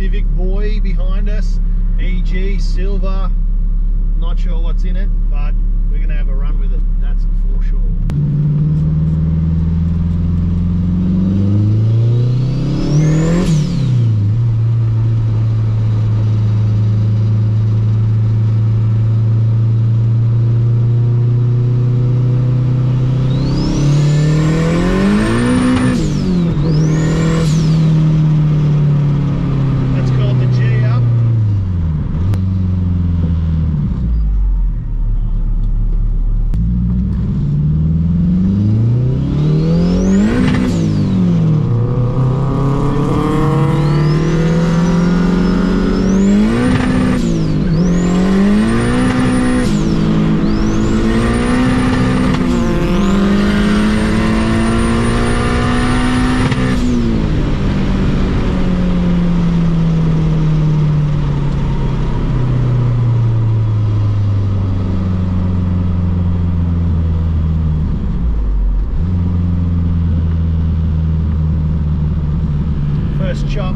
Civic boy behind us, EG Silver. Not sure what's in it, but we're gonna have a run with it. That's for sure. chop